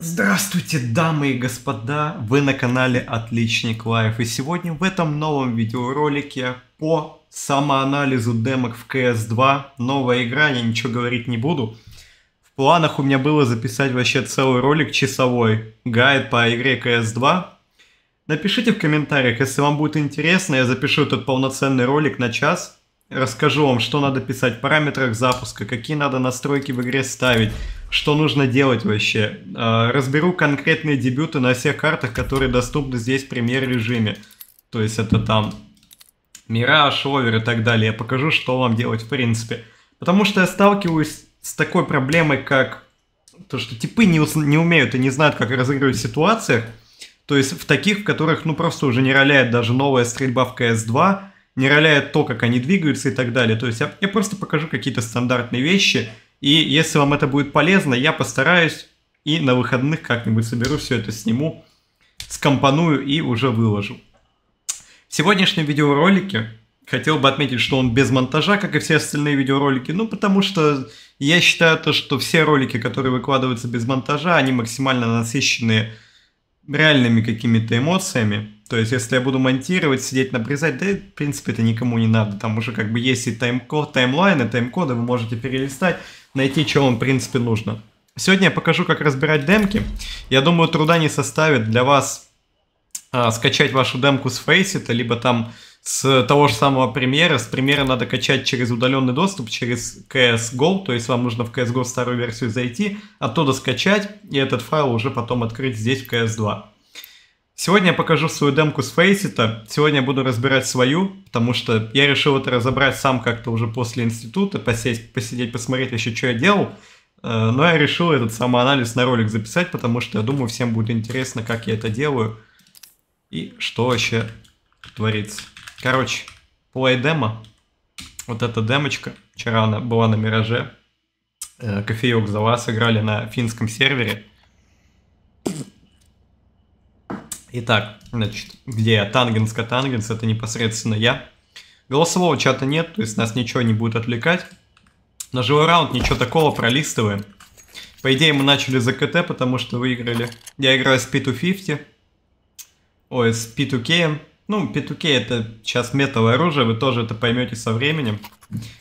Здравствуйте, дамы и господа! Вы на канале Отличник Лайф. И сегодня в этом новом видеоролике по самоанализу демок в CS2. Новая игра, я ничего говорить не буду. В планах у меня было записать вообще целый ролик часовой. Гайд по игре CS2. Напишите в комментариях, если вам будет интересно, я запишу этот полноценный ролик на час. Расскажу вам, что надо писать в параметрах запуска, какие надо настройки в игре ставить, что нужно делать вообще. А, разберу конкретные дебюты на всех картах, которые доступны здесь в премьер-режиме. То есть это там Мираж, Овер и так далее. Я покажу, что вам делать в принципе. Потому что я сталкиваюсь с такой проблемой, как то, что типы не, не умеют и не знают, как разыгрывать в ситуациях. То есть в таких, в которых ну просто уже не роляет даже новая стрельба в CS2, не роляет то, как они двигаются и так далее. То есть я, я просто покажу какие-то стандартные вещи, и если вам это будет полезно, я постараюсь и на выходных как-нибудь соберу все это, сниму, скомпоную и уже выложу. В сегодняшнем видеоролике хотел бы отметить, что он без монтажа, как и все остальные видеоролики, ну потому что я считаю то, что все ролики, которые выкладываются без монтажа, они максимально насыщенные реальными какими-то эмоциями. То есть, если я буду монтировать, сидеть, обрезать, да, в принципе, это никому не надо. Там уже как бы есть и тайм-код, таймлайны, тайм-коды, вы можете перелистать, найти, что вам, в принципе, нужно. Сегодня я покажу, как разбирать демки. Я думаю, труда не составит для вас а, скачать вашу демку с Faceit, либо там с того же самого премьера. С премьера надо качать через удаленный доступ, через CSGO, то есть вам нужно в CSGO старую версию зайти, оттуда скачать, и этот файл уже потом открыть здесь в CS2. Сегодня я покажу свою демку с Faceit. Сегодня я буду разбирать свою, потому что я решил это разобрать сам как-то уже после института, посесть, посидеть, посмотреть еще, что я делал. Э, но я решил этот самоанализ на ролик записать, потому что я думаю, всем будет интересно, как я это делаю и что вообще творится. Короче, play демо. Вот эта демочка. Вчера она была на Мираже. Э, кофеек за вас играли на финском сервере. Итак, значит, где я? Тангенска, Тангенс, это непосредственно я. Голосового чата нет, то есть нас ничего не будет отвлекать. Ножевой раунд ничего такого, пролистываем. По идее, мы начали за КТ, потому что выиграли. Я играю с P250. Ой, с P2K. Ну, P2K это сейчас метовое оружие, вы тоже это поймете со временем.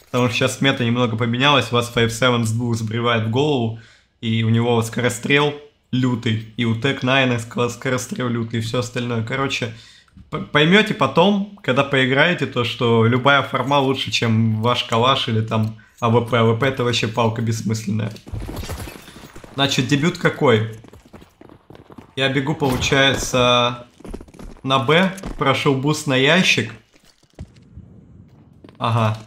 Потому что сейчас мета немного поменялась, вас 5-7 с двух сбривает в голову, и у него скорострел лютый, и у Tech 9 скорострел лютый, и все остальное. Короче, поймете потом, когда поиграете, то, что любая форма лучше, чем ваш калаш или там АВП. АВП это вообще палка бессмысленная. Значит, дебют какой? Я бегу, получается, на Б, прошу буст на ящик. Ага.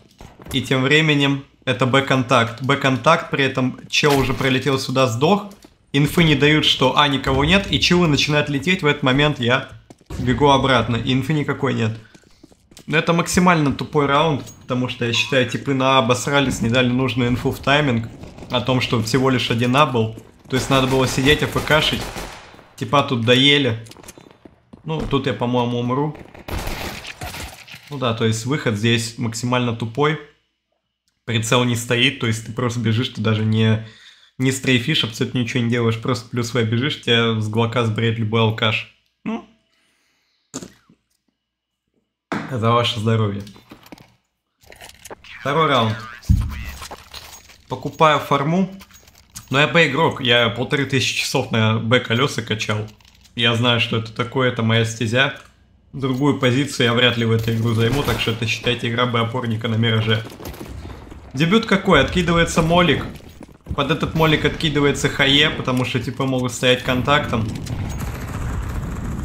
И тем временем это Б-контакт. Б-контакт, при этом чел уже пролетел сюда, сдох инфы не дают, что А, никого нет, и челы начинают лететь, в этот момент я бегу обратно, инфы никакой нет. Но это максимально тупой раунд, потому что я считаю, типы на А обосрались, не дали нужную инфу в тайминг, о том, что всего лишь один А был. То есть надо было сидеть АФКшить. Типа тут доели. Ну, тут я, по-моему, умру. Ну да, то есть выход здесь максимально тупой. Прицел не стоит, то есть ты просто бежишь, ты даже не не стрейфишь, абсолютно ничего не делаешь, просто плюс В бежишь, тебя с глока сбреет любой алкаш. Ну, за ваше здоровье. Второй раунд. Покупаю форму. Но я Б-игрок, я полторы тысячи часов на Б-колеса качал. Я знаю, что это такое, это моя стезя. Другую позицию я вряд ли в эту игру займу, так что это считайте игра Б-опорника на Мираже. Дебют какой? Откидывается молик. Под этот молик откидывается хае, потому что типа могут стоять контактом.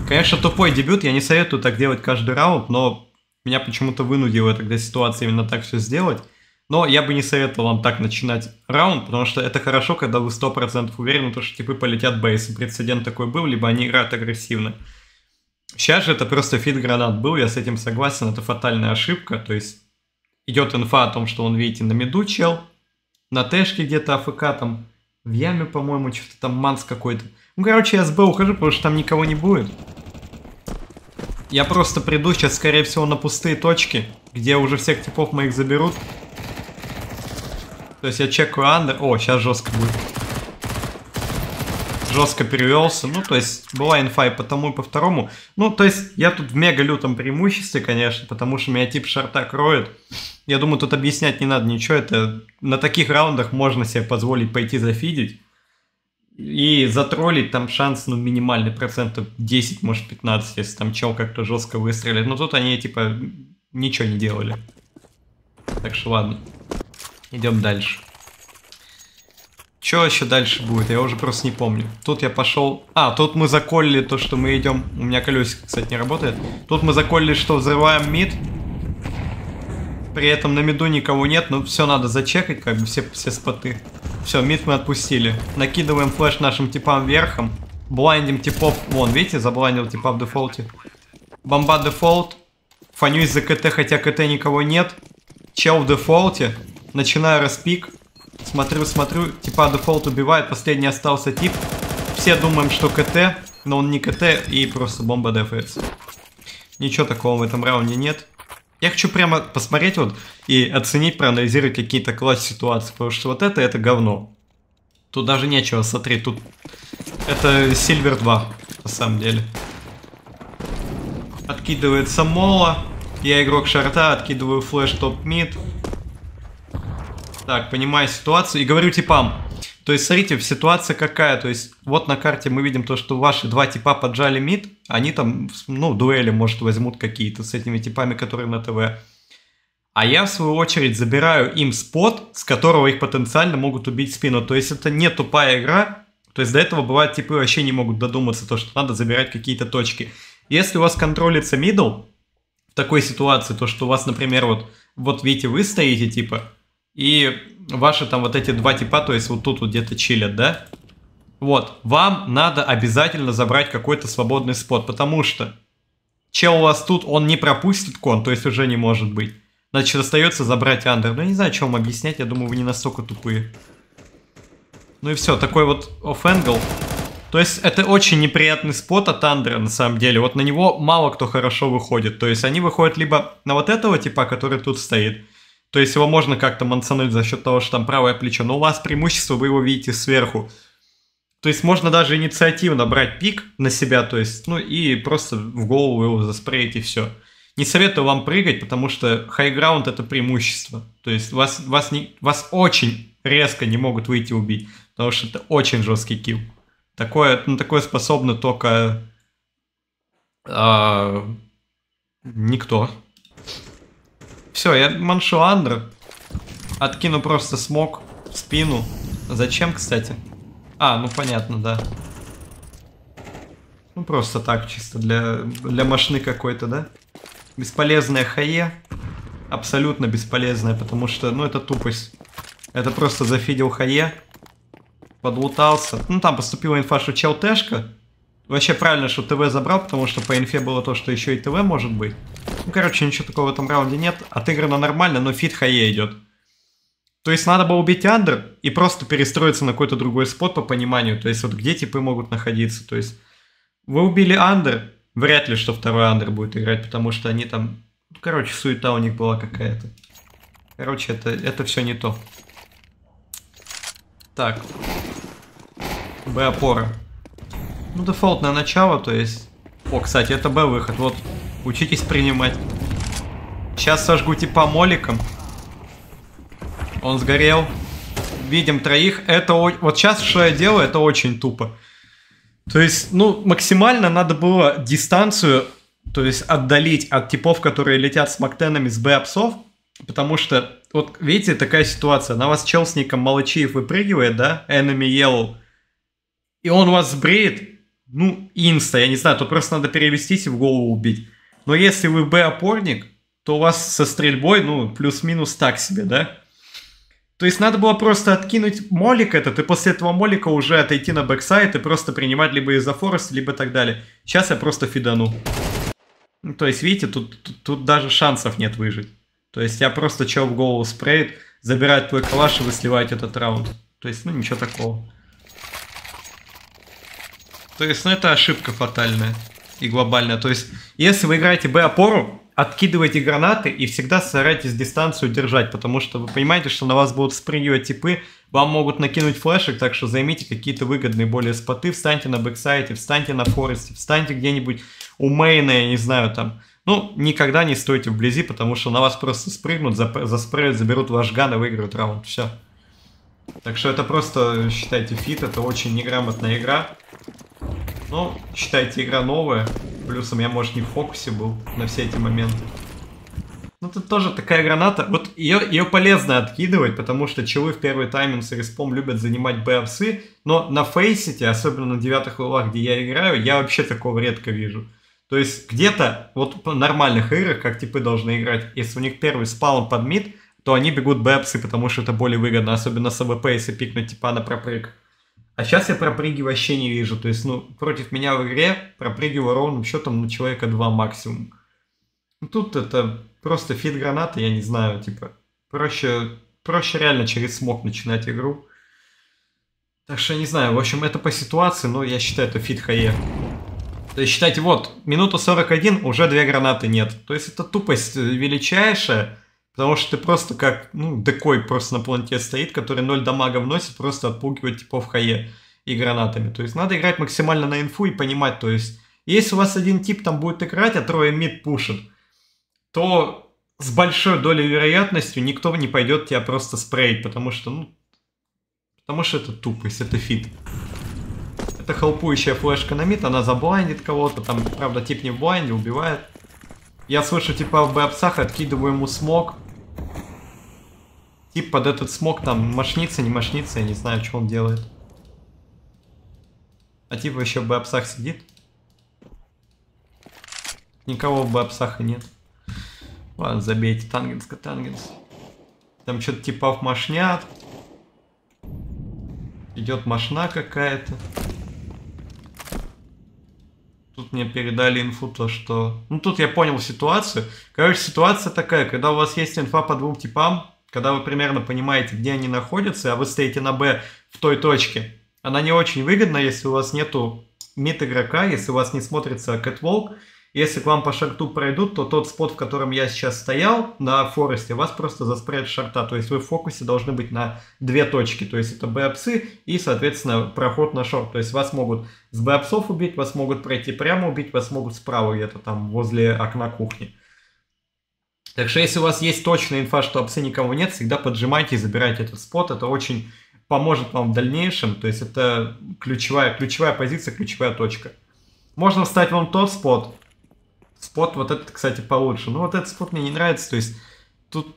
Конечно, тупой дебют, я не советую так делать каждый раунд, но меня почему-то вынудила тогда ситуация именно так все сделать. Но я бы не советовал вам так начинать раунд, потому что это хорошо, когда вы 100% уверены, что типы полетят бейсы. Прецедент такой был, либо они играют агрессивно. Сейчас же это просто фит-гранат был, я с этим согласен, это фатальная ошибка. То есть идет инфа о том, что он, видите, на меду чел, на тэшке где-то АФК там, в яме, по-моему, что-то там манс какой-то. Ну, короче, я с ухожу, потому что там никого не будет. Я просто приду сейчас, скорее всего, на пустые точки, где уже всех типов моих заберут. То есть я чекаю андер. О, сейчас жестко будет. Жестко перевелся. Ну, то есть, была инфа и по тому, и по второму. Ну, то есть, я тут в мега лютом преимуществе, конечно, потому что меня тип шарта кроет. Я думаю, тут объяснять не надо ничего. Это на таких раундах можно себе позволить пойти зафидить. И затроллить там шанс, ну, минимальный процентов 10, может 15, если там чел как-то жестко выстрелит. Но тут они, типа, ничего не делали. Так что ладно. Идем дальше. Что еще дальше будет? Я уже просто не помню. Тут я пошел... А, тут мы заколли то, что мы идем... У меня колесико, кстати, не работает. Тут мы заколли, что взрываем мид. При этом на миду никого нет, но все надо зачекать, как бы все, все споты. Все, мид мы отпустили. Накидываем флеш нашим типам верхом. Блайндим типов... Вон, видите, заблайндил типа в дефолте. Бомба дефолт. Фанюсь за КТ, хотя КТ никого нет. Чел в дефолте. Начинаю распик. Смотрю, смотрю, типа дефолт убивает, последний остался тип. Все думаем, что КТ, но он не КТ и просто бомба дефается. Ничего такого в этом раунде нет. Я хочу прямо посмотреть вот и оценить, проанализировать какие-то clutch ситуации, потому что вот это, это говно. Тут даже нечего смотреть, тут это Сильвер 2, на самом деле. Откидывается мола, я игрок шарта, откидываю флеш топ-мид. Так, понимаю ситуацию. И говорю типам. То есть, смотрите, ситуация какая. То есть, вот на карте мы видим то, что ваши два типа поджали мид. Они там, ну, дуэли, может, возьмут какие-то с этими типами, которые на ТВ. А я, в свою очередь, забираю им спот, с которого их потенциально могут убить спину. То есть, это не тупая игра. То есть, до этого бывает, типы вообще не могут додуматься, то, что надо забирать какие-то точки. Если у вас контролится мидл, в такой ситуации, то, что у вас, например, вот, вот видите, вы стоите, типа, и ваши там вот эти два типа, то есть вот тут вот где-то чилят, да? Вот, вам надо обязательно забрать какой-то свободный спот, потому что чел у вас тут, он не пропустит кон, то есть уже не может быть. Значит, остается забрать андер. Ну, не знаю, что вам объяснять, я думаю, вы не настолько тупые. Ну и все, такой вот off-angle. То есть это очень неприятный спот от андера, на самом деле. Вот на него мало кто хорошо выходит. То есть они выходят либо на вот этого типа, который тут стоит, то есть его можно как-то мансануть за счет того, что там правое плечо. Но у вас преимущество, вы его видите сверху. То есть можно даже инициативно брать пик на себя, то есть, ну и просто в голову его заспреять и все. Не советую вам прыгать, потому что high ground это преимущество. То есть вас, вас, не, вас очень резко не могут выйти убить, потому что это очень жесткий килл. Такое, ну, такое способно только а, никто. Все, я маншу Андра. Откину просто смог в спину. Зачем, кстати? А, ну понятно, да. Ну просто так, чисто для, для машины какой-то, да? Бесполезная хае. Абсолютно бесполезная, потому что, ну это тупость. Это просто зафидел хае. Подлутался. Ну там поступила инфа, что чел тэшка. Вообще правильно, что ТВ забрал, потому что по инфе было то, что еще и ТВ может быть. Ну, короче, ничего такого в этом раунде нет. Отыграно нормально, но фид хае идет. То есть надо было убить андер и просто перестроиться на какой-то другой спот по пониманию. То есть вот где типы могут находиться. То есть вы убили андер, вряд ли что второй андер будет играть, потому что они там... Ну, короче, суета у них была какая-то. Короче, это, это все не то. Так. Б-опора. Ну, дефолтное начало, то есть... О, кстати, это Б-выход. Вот Учитесь принимать. Сейчас сожгу типа моликом. Он сгорел. Видим троих. Это вот сейчас, что я делаю, это очень тупо. То есть, ну, максимально надо было дистанцию, то есть отдалить от типов, которые летят с мактенами с Б-апсов, потому что, вот видите, такая ситуация, на вас чел с ником Малачиев выпрыгивает, да, enemy yellow, и он вас сбреет, ну, инста, я не знаю, тут просто надо перевестись и в голову убить. Но если вы Б-опорник, то у вас со стрельбой, ну, плюс-минус так себе, да? То есть надо было просто откинуть молик этот, и после этого молика уже отойти на backsite и просто принимать либо из-за forest, либо так далее. Сейчас я просто фидану. Ну, то есть, видите, тут, тут, тут даже шансов нет выжить. То есть я просто чел в голову спреет, забирает твой калаш и вы этот раунд. То есть, ну ничего такого. То есть, ну это ошибка фатальная и глобальная. То есть, если вы играете Б-опору, откидывайте гранаты и всегда старайтесь дистанцию держать, потому что вы понимаете, что на вас будут спрыгивать типы, вам могут накинуть флешек, так что займите какие-то выгодные более споты, встаньте на бэксайте, встаньте на форесте, встаньте где-нибудь у мейна, я не знаю, там. Ну, никогда не стойте вблизи, потому что на вас просто спрыгнут, заспреют, заберут ваш ган и выиграют раунд. Все. Так что это просто, считайте, feed, это очень неграмотная игра. Ну, считайте, игра новая. Плюсом я, может, не в фокусе был на все эти моменты. Ну, тут тоже такая граната. Вот ее, ее полезно откидывать, потому что челы в первый тайминг с респом любят занимать бэпсы. Но на фейсите, особенно на девятых левелах, где я играю, я вообще такого редко вижу. То есть где-то вот в нормальных играх, как типы должны играть, если у них первый spawn под mid, то они бегут бэпсы, потому что это более выгодно, особенно с АВП, если пикнуть типа на пропрыг. А сейчас я пропрыги вообще не вижу. То есть, ну, против меня в игре пропрыгиваю ровным счетом на человека 2 максимум. Ну, тут это просто feed граната, я не знаю, типа, проще, проще реально через смог начинать игру. Так что, не знаю, в общем, это по ситуации, но я считаю, это feed HE. То есть, считайте, вот, минута 41, уже две гранаты нет. То есть, это тупость величайшая. Потому что ты просто как, ну, decoy просто на планете стоит, который 0 дамага вносит, просто отпугивает типов HE и гранатами. То есть надо играть максимально на инфу и понимать, то есть если у вас один тип там будет играть, а трое mid пушит, то с большой долей вероятностью никто не пойдет тебя просто спреить, потому что, ну, потому что это тупость, это feed. Это хелпующая флешка на мид, она заблайндит кого-то, там, правда, тип не в блайнде, убивает. Я слышу, типа, в бэпсах откидываю ему смог, Тип под этот смог там мошнится, не мошнится, я не знаю, что он делает. А типа еще в бэпсах сидит. Никого в бэпсах и нет. Ладно, забейте тангенска, тангенс. Там что-то типа мошнят. Идет мошна какая-то. Тут мне передали инфу то, что... Ну, тут я понял ситуацию. Короче, ситуация такая, когда у вас есть инфа по двум типам, когда вы примерно понимаете, где они находятся, а вы стоите на Б в той точке, она не очень выгодна, если у вас нету mid игрока, если у вас не смотрится catwalk. Если к вам по шарту пройдут, то тот спот, в котором я сейчас стоял, на форесте, вас просто заспреят с шорта. То есть вы в фокусе должны быть на две точки. То есть это бэпсы и, соответственно, проход на short. То есть вас могут с бэпсов убить, вас могут пройти прямо убить, вас могут справа где-то там возле окна кухни. Так что если у вас есть точная инфа, что опсы никого нет, всегда поджимайте и забирайте этот спот. Это очень поможет вам в дальнейшем. То есть это ключевая, ключевая позиция, ключевая точка. Можно встать вон тот спот. Спот вот этот, кстати, получше. Но вот этот спот мне не нравится. То есть тут...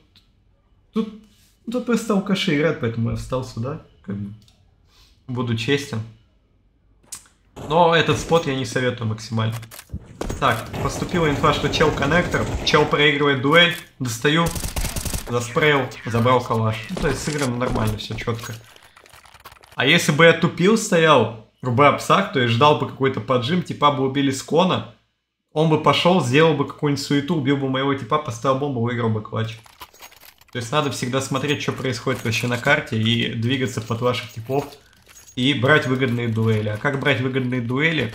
Тут, тут просто алкаши играют, поэтому я встал сюда. Как бы. Буду честен. Но этот спот я не советую максимально. Так, поступила инфа, что чел коннектор. Чел проигрывает дуэль. Достаю. Заспрейл. Забрал калаш. Ну, то есть сыграно нормально, все четко. А если бы я тупил стоял в бэпсах, то есть ждал бы какой-то поджим, типа бы убили скона, он бы пошел, сделал бы какую-нибудь суету, убил бы моего типа, поставил бомбу, выиграл бы клатч. То есть надо всегда смотреть, что происходит вообще на карте и двигаться под ваших типов и брать выгодные дуэли. А как брать выгодные дуэли?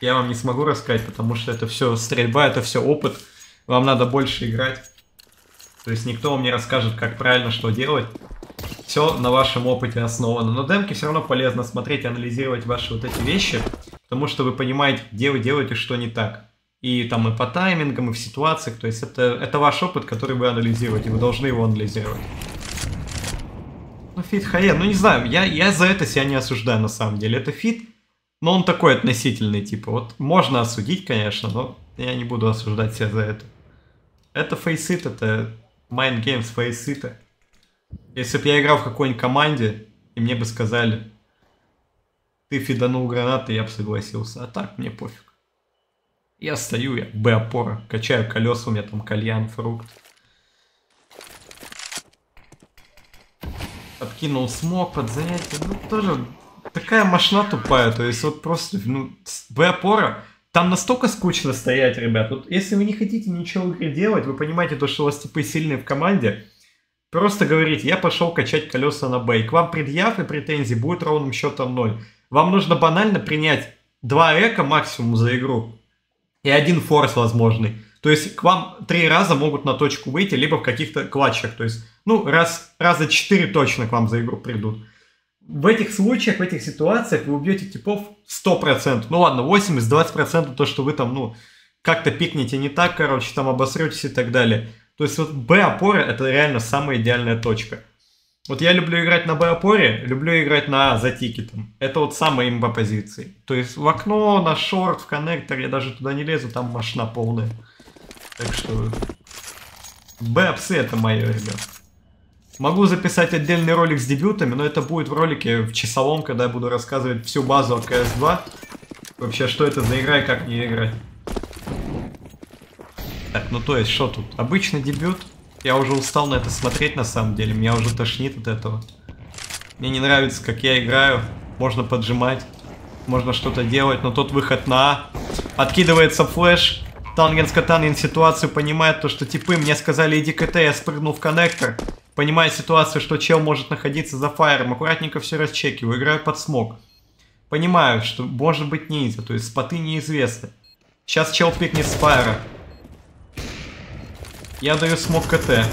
я вам не смогу рассказать, потому что это все стрельба, это все опыт. Вам надо больше играть. То есть никто вам не расскажет, как правильно что делать. Все на вашем опыте основано. Но демки все равно полезно смотреть, анализировать ваши вот эти вещи, потому что вы понимаете, где вы делаете что не так. И там и по таймингам, и в ситуациях. То есть это, это ваш опыт, который вы анализируете, вы должны его анализировать. Ну, feed HE, ну не знаю, я, я за это себя не осуждаю на самом деле. Это feed, но он такой относительный, типа, вот можно осудить, конечно, но я не буду осуждать себя за это. Это фейсит, это Mind Games фейсита. Если бы я играл в какой-нибудь команде, и мне бы сказали, ты фиданул гранаты, я бы согласился. А так, мне пофиг. Я стою, я Б-опора, качаю колеса, у меня там кальян, фрукт. Подкинул смог под занятие, ну тоже такая машина тупая, то есть вот просто, ну, Б-опора, там настолько скучно стоять, ребят. Вот если вы не хотите ничего делать, вы понимаете то, что у вас типы сильные в команде, просто говорите, я пошел качать колеса на Б. Вам предъяв и претензий будет ровным счетом 0. Вам нужно банально принять 2 эко максимум за игру и один форс возможный. То есть к вам три раза могут на точку выйти, либо в каких-то клатчах. То есть, ну, раз, раза четыре точно к вам за игру придут. В этих случаях, в этих ситуациях вы убьете типов 100%. Ну ладно, 80-20% то, что вы там, ну, как-то пикнете не так, короче, там обосретесь и так далее. То есть вот Б-опора это реально самая идеальная точка. Вот я люблю играть на Б-опоре, люблю играть на А за тикетом. Это вот самая имба позиции. То есть в окно, на шорт, в коннектор, я даже туда не лезу, там машина полная. Так что... Б-опсы это мое, ребят. Могу записать отдельный ролик с дебютами, но это будет в ролике в часовом, когда я буду рассказывать всю базу от CS2. Вообще, что это за игра и как не играть. Так, ну то есть, что тут? Обычный дебют. Я уже устал на это смотреть, на самом деле. Меня уже тошнит от этого. Мне не нравится, как я играю. Можно поджимать, можно что-то делать, но тот выход на А. Откидывается флеш. Танген ситуацию понимает, то, что типы мне сказали иди КТ, я спрыгнул в коннектор. Понимая ситуацию, что чел может находиться за фаером, аккуратненько все расчекиваю, играю под смог. Понимаю, что может быть ниндзя, то есть споты неизвестны. Сейчас чел пикнет с фаера. Я даю смог КТ.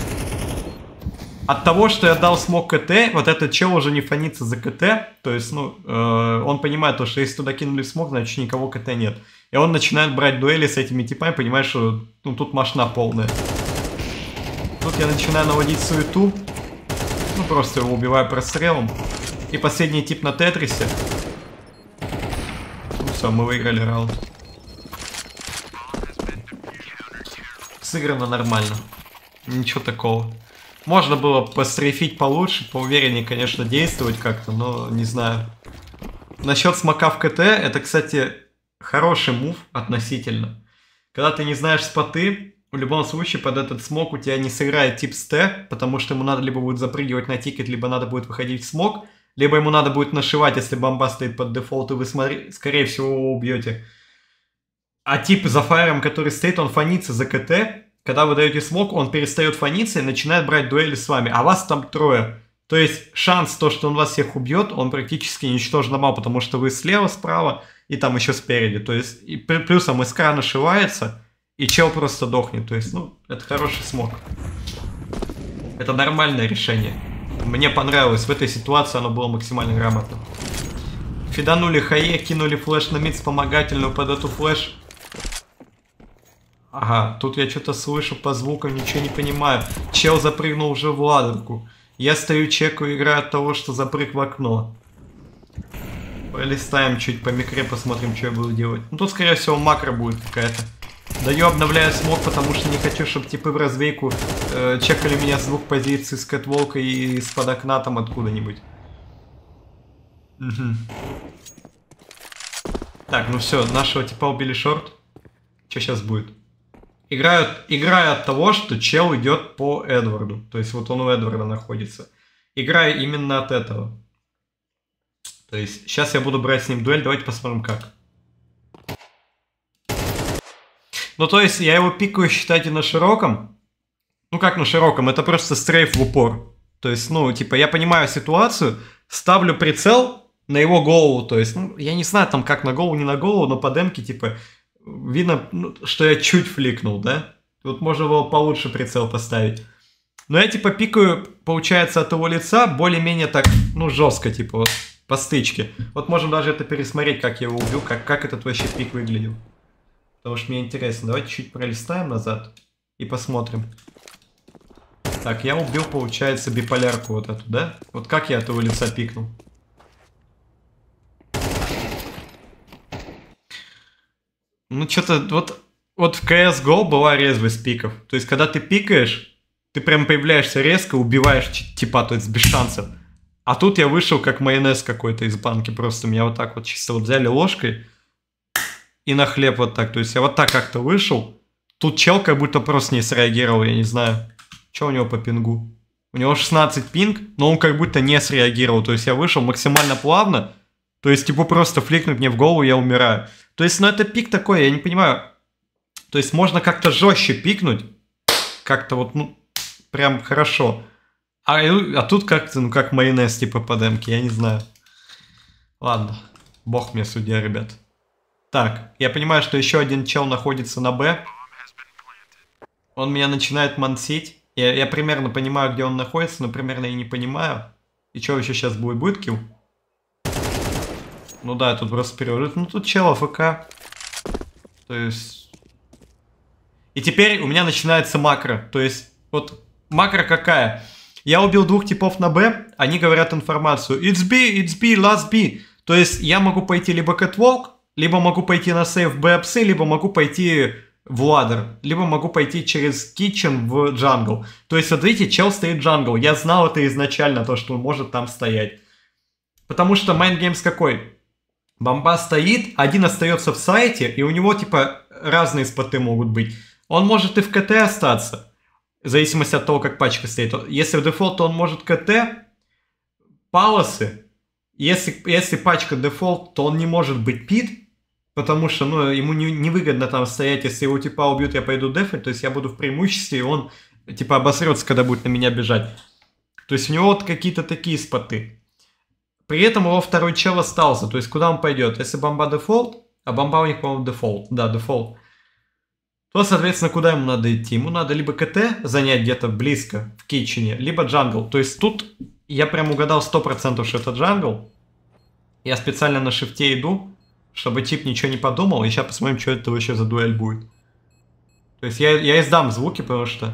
От того, что я дал смог КТ, вот этот чел уже не фонится за КТ, то есть, ну, э, он понимает то, что если туда кинули смог, значит никого КТ нет. И он начинает брать дуэли с этими типами, понимает, что ну, тут машина полная. Тут я начинаю наводить суету. Ну, просто его убиваю прострелом. И последний тип на Тетрисе. Ну все, мы выиграли раунд. Сыграно нормально. Ничего такого. Можно было пострейфить получше, поувереннее, конечно, действовать как-то, но не знаю. Насчет смока в КТ, это, кстати, хороший мув относительно. Когда ты не знаешь споты, в любом случае под этот смог у тебя не сыграет тип ст, потому что ему надо либо будет запрыгивать на тикет, либо надо будет выходить в смог, либо ему надо будет нашивать, если бомба стоит под дефолт, и вы, смотри, скорее всего, его убьете. А тип за фаером, который стоит, он фонится за КТ. Когда вы даете смог, он перестает фониться и начинает брать дуэли с вами, а вас там трое. То есть шанс то, что он вас всех убьет, он практически ничтожно мал, потому что вы слева, справа и там еще спереди. То есть и плюсом искра нашивается, и чел просто дохнет. То есть, ну, это хороший смог. Это нормальное решение. Мне понравилось. В этой ситуации оно было максимально грамотно. Фиданули хае, кинули флеш на мид вспомогательную под эту флеш. Ага, тут я что-то слышу по звукам, ничего не понимаю. Чел запрыгнул уже в ладерку. Я стою, чекаю, играю от того, что запрыг в окно. Пролистаем чуть по микре, посмотрим, что я буду делать. Ну тут, скорее всего, макро будет какая-то. Даю, обновляю смог, потому что не хочу, чтобы типы в развейку э, чекали меня с двух позиций, с кэтволка и с под окна там откуда-нибудь. Так, ну все, нашего типа убили шорт. Что сейчас будет? Играют, играю от того, что чел идет по Эдварду. То есть вот он у Эдварда находится. Играю именно от этого. То есть сейчас я буду брать с ним дуэль. Давайте посмотрим как. Ну, то есть, я его пикаю, считайте, на широком. Ну, как на широком? Это просто стрейф в упор. То есть, ну, типа, я понимаю ситуацию, ставлю прицел на его голову. То есть, ну, я не знаю, там, как на голову, не на голову, но по демке, типа, видно, ну, что я чуть фликнул, да? Тут можно было получше прицел поставить. Но я, типа, пикаю, получается, от его лица более-менее так, ну, жестко, типа, вот, по стычке. Вот можем даже это пересмотреть, как я его убил, как, как этот вообще пик выглядел. Потому что мне интересно. Давайте чуть пролистаем назад и посмотрим. Так, я убил, получается, биполярку вот эту, да? Вот как я от его лица пикнул? Ну, что-то вот, вот в CSGO была резвость пиков. То есть, когда ты пикаешь, ты прям появляешься резко, убиваешь типа, то есть без шансов. А тут я вышел как майонез какой-то из банки. Просто меня вот так вот чисто вот взяли ложкой и на хлеб вот так. То есть я вот так как-то вышел. Тут чел как будто просто не среагировал, я не знаю. Что у него по пингу? У него 16 пинг, но он как будто не среагировал. То есть я вышел максимально плавно. То есть типа просто фликнуть мне в голову, я умираю. То есть, ну это пик такой, я не понимаю. То есть можно как-то жестче пикнуть. Как-то вот, ну, прям хорошо. А, а тут как-то, ну как майонез типа по демке, я не знаю. Ладно, бог мне судья, ребят. Так, я понимаю, что еще один чел находится на Б. Он меня начинает мансить. Я, я примерно понимаю, где он находится, но примерно и не понимаю. И что еще сейчас будет? Будет килл? Ну да, тут просто переводит. Ну тут чел АФК. То есть... И теперь у меня начинается макро. То есть, вот макро какая? Я убил двух типов на Б, они говорят информацию. It's B, it's B, last B. То есть я могу пойти либо Catwalk, либо могу пойти на сейф B апсы, либо могу пойти в ладер, либо могу пойти через kitchen в джангл. То есть, смотрите, чел стоит джангл. Я знал это изначально, то, что он может там стоять. Потому что Games какой? Бомба стоит, один остается в сайте, и у него, типа, разные споты могут быть. Он может и в КТ остаться, в зависимости от того, как пачка стоит. Если в дефолт, то он может КТ, паласы. Если, если пачка дефолт, то он не может быть пит, потому что ну, ему не, невыгодно там стоять. Если его типа убьют, я пойду дефать, то есть я буду в преимуществе, и он типа обосрется, когда будет на меня бежать. То есть у него вот какие-то такие споты. При этом его второй чел остался. То есть куда он пойдет? Если бомба дефолт, а бомба у них, по-моему, дефолт. Да, дефолт. То, соответственно, куда ему надо идти? Ему надо либо КТ занять где-то близко, в китчене, либо джангл. То есть тут я прям угадал 100%, что это джангл. Я специально на шифте иду, чтобы тип ничего не подумал, и сейчас посмотрим, что это вообще за дуэль будет. То есть я, я издам звуки, потому что...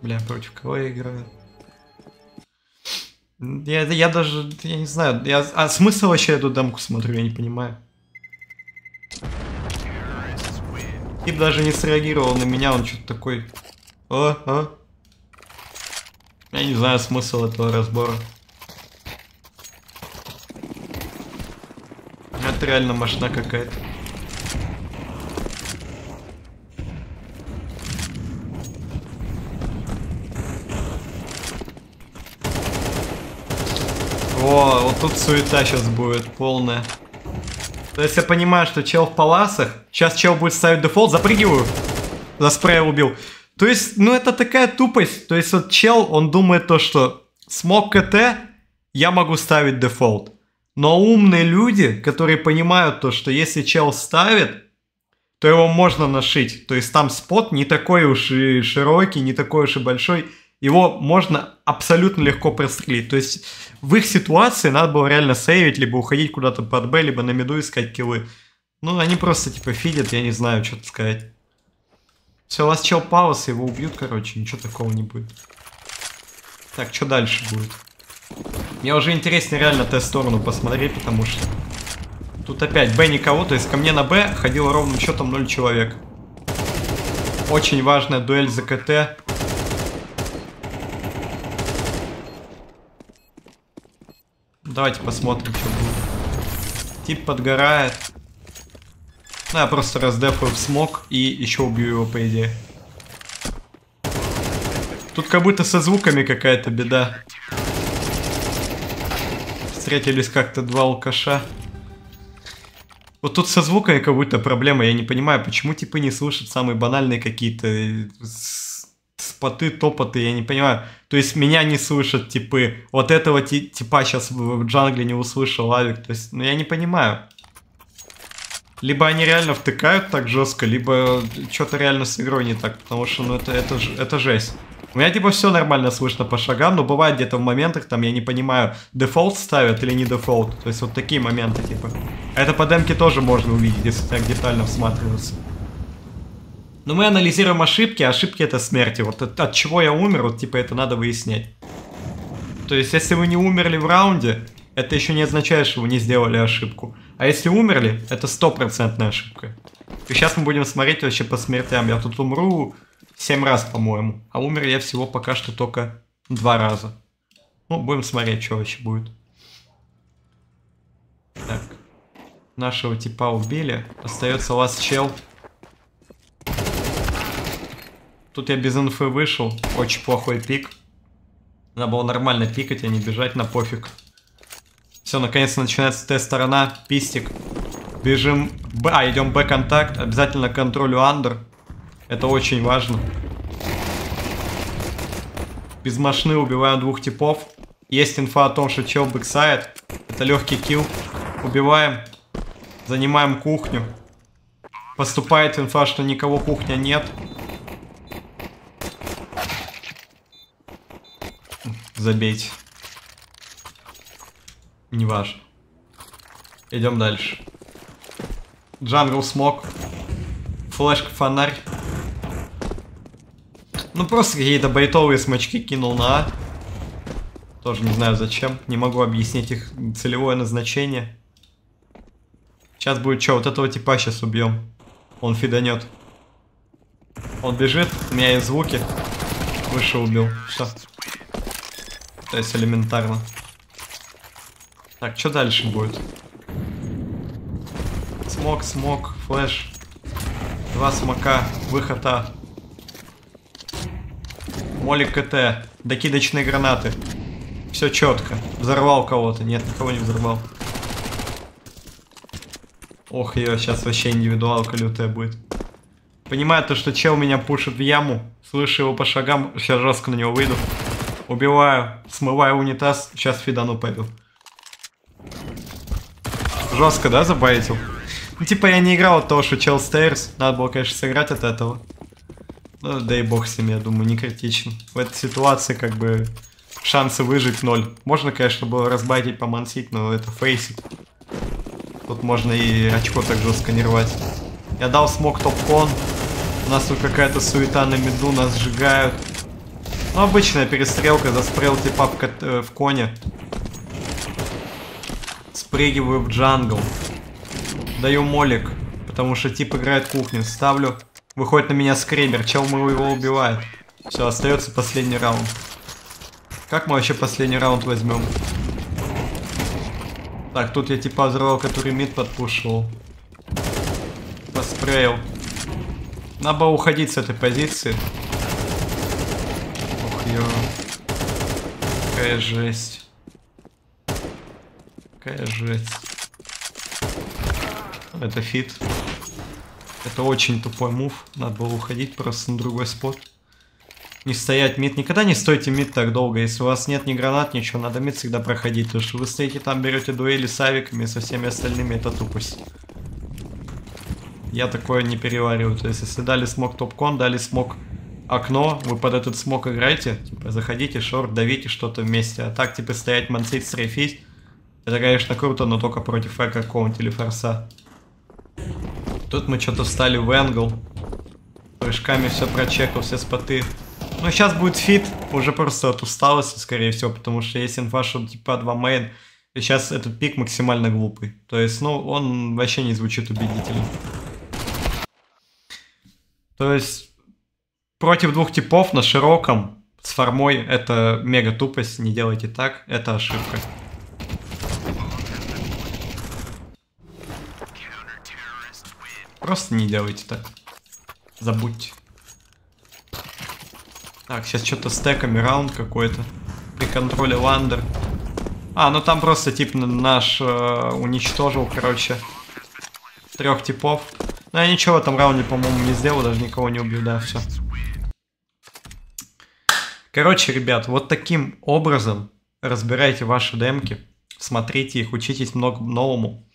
Бля, против кого я играю? Я, я даже, я не знаю, я, а смысл вообще эту дамку смотрю, я не понимаю. Тип даже не среагировал на меня, он что-то такой... О, о. Я не знаю смысл этого разбора. Это реально машина какая-то. О, вот тут суета сейчас будет полная. То есть я понимаю, что чел в паласах. Сейчас чел будет ставить дефолт, запрыгиваю. Заспреял, убил. То есть, ну это такая тупость. То есть вот чел, он думает то, что смог КТ, я могу ставить дефолт. Но умные люди, которые понимают то, что если чел ставит, то его можно нашить. То есть там спот не такой уж и широкий, не такой уж и большой его можно абсолютно легко прострелить. То есть в их ситуации надо было реально сейвить, либо уходить куда-то под Б, либо на миду искать киллы. Ну, они просто типа фидят, я не знаю, что сказать. Все, у вас чел пауз, его убьют, короче, ничего такого не будет. Так, что дальше будет? Мне уже интереснее реально тест-сторону посмотреть, потому что... Тут опять Б никого, то есть ко мне на Б ходило ровным счетом 0 человек. Очень важная дуэль за КТ. Давайте посмотрим, что будет. Тип подгорает. Ну, я просто раздефаю в смог и еще убью его, по идее. Тут как будто со звуками какая-то беда. Встретились как-то два алкаша. Вот тут со звуками как будто проблема. Я не понимаю, почему типы не слышат самые банальные какие-то споты, топоты, я не понимаю. То есть меня не слышат типы. Вот этого типа сейчас в джангле не услышал Авик. То есть, ну я не понимаю. Либо они реально втыкают так жестко, либо что-то реально с игрой не так, потому что, ну, это, это, это жесть. У меня, типа, все нормально слышно по шагам, но бывает где-то в моментах, там, я не понимаю, дефолт ставят или не дефолт. То есть, вот такие моменты, типа. Это по демке тоже можно увидеть, если так детально всматриваться. Но мы анализируем ошибки, а ошибки это смерти. Вот от, от чего я умер, вот типа это надо выяснять. То есть, если вы не умерли в раунде, это еще не означает, что вы не сделали ошибку. А если умерли, это стопроцентная ошибка. И сейчас мы будем смотреть вообще по смертям. Я тут умру 7 раз, по-моему. А умер я всего пока что только два раза. Ну, будем смотреть, что вообще будет. Так. Нашего типа убили. Остается ласт чел. Тут я без инфы вышел. Очень плохой пик. Надо было нормально пикать, а не бежать на пофиг. Все, наконец-то начинается Т-сторона. Пистик. Бежим. Б, а, идем Б-контакт. Обязательно контролю андер. Это очень важно. Без машины убиваем двух типов. Есть инфа о том, что чел back site. Это легкий kill. Убиваем. Занимаем кухню. Поступает инфа, что никого кухня нет. Забейте. Неважно. Идем дальше. Jungle smoke. Флешка, фонарь. Ну просто какие-то байтовые смачки кинул на А. Тоже не знаю зачем. Не могу объяснить их целевое назначение. Сейчас будет что, вот этого типа сейчас убьем. Он фиданет. Он бежит, у меня есть звуки. Выше убил. Все. То есть элементарно. Так, что дальше будет? Смог, смог, флеш. Два смока, выход А. Молик КТ, докидочные гранаты. Все четко. Взорвал кого-то. Нет, никого не взорвал. Ох, ее сейчас вообще индивидуалка лютая будет. Понимаю то, что чел меня пушит в яму. Слышу его по шагам. Сейчас жестко на него выйду. Убиваю. Смываю унитаз. Сейчас фидану пойду. Жестко, да, забайтил? Ну, типа, я не играл того, что чел стейрс. Надо было, конечно, сыграть от этого. Ну, да и бог с ним, я думаю, не критично. В этой ситуации, как бы, шансы выжить ноль. Можно, конечно, было разбайтить, помансить, но это фейсит. Тут можно и очко так жестко не рвать. Я дал смог топ-кон. У нас тут какая-то суета на меду, нас сжигают. Ну, обычная перестрелка, заспрел типа э, в коне. Спрыгиваю в джангл. Даю молик, потому что тип играет кухню. Ставлю. Выходит на меня скребер, чел его убивает. Все, остается последний раунд. Как мы вообще последний раунд возьмем? Так, тут я типа взорвал, который мид подпушивал. Поспрейл. Надо было уходить с этой позиции. Ох, ё. Какая жесть. Какая жесть. Это feed. Это очень тупой move. Надо было уходить просто на другой spot. Не стоять mid. Никогда не стойте mid так долго. Если у вас нет ни гранат, ничего, надо mid всегда проходить. Потому что вы стоите там, берете дуэли с авиками, со всеми остальными, это тупость. Я такое не перевариваю. То есть, если дали smoke top con, дали smoke окно, вы под этот smoke играете, типа, заходите, short, давите что-то вместе. А так, типа, стоять, мансить, стрейфить, это, конечно, круто, но только против eco какого-нибудь или форса. Тут мы что-то встали в angle. Прыжками все прочекал, все споты. Ну, сейчас будет feed, уже просто от усталости, скорее всего, потому что есть инфа, что типа 2 main, и сейчас этот peek максимально глупый. То есть, ну, он вообще не звучит убедительно. То есть, против двух типов на широком с формой это мега тупость, не делайте так, это ошибка. Просто не делайте так. Забудьте. Так, сейчас что-то с теками раунд какой-то. При контроле ландер. А, ну там просто тип наш э, уничтожил, короче, трех типов. Ну я ничего в этом раунде, по-моему, не сделал, даже никого не убил, да, все. Короче, ребят, вот таким образом разбирайте ваши демки, смотрите их, учитесь много новому.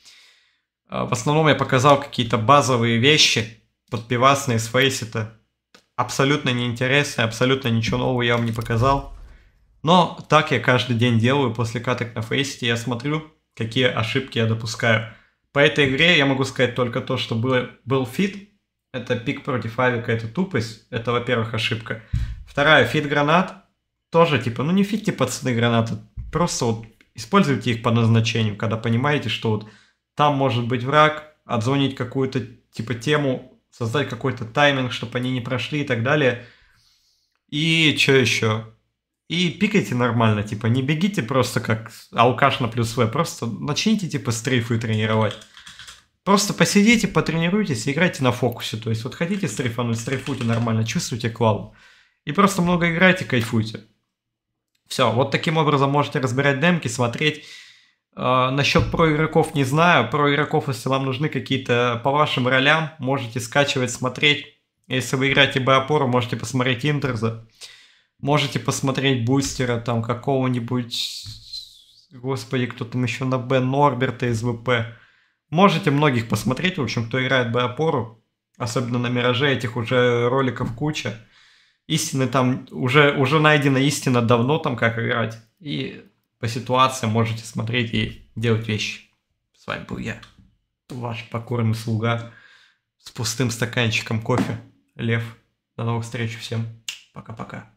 Э, в основном я показал какие-то базовые вещи, подпивасные с фейсита абсолютно неинтересный, абсолютно ничего нового я вам не показал. Но так я каждый день делаю после каток на фейсите, я смотрю, какие ошибки я допускаю. По этой игре я могу сказать только то, что было, был feed, это peek против авика, это тупость, это, во-первых, ошибка. Вторая, feed гранат, тоже типа, ну не фидьте пацаны гранаты, просто вот используйте их по назначению, когда понимаете, что вот там может быть враг, отзвонить какую-то типа тему, создать какой-то тайминг, чтобы они не прошли и так далее. И что еще? И пикайте нормально, типа, не бегите просто как алкаш на плюс В, просто начните, типа, стрейфы тренировать. Просто посидите, потренируйтесь играйте на фокусе. То есть, вот хотите стрейфануть, стрейфуйте нормально, чувствуйте квал. И просто много играйте, кайфуйте. Все, вот таким образом можете разбирать демки, смотреть насчет про игроков не знаю. Про игроков, если вам нужны какие-то по вашим ролям, можете скачивать, смотреть. Если вы играете Б-опору, можете посмотреть Интерза. Можете посмотреть бустера там какого-нибудь... Господи, кто там еще на Б, Норберта из ВП. Можете многих посмотреть, в общем, кто играет Б-опору. Особенно на Мираже этих уже роликов куча. Истины там уже, уже найдена истина давно там как играть. И по ситуациям можете смотреть и делать вещи. С вами был я, ваш покорный слуга с пустым стаканчиком кофе. Лев. До новых встреч всем. Пока-пока.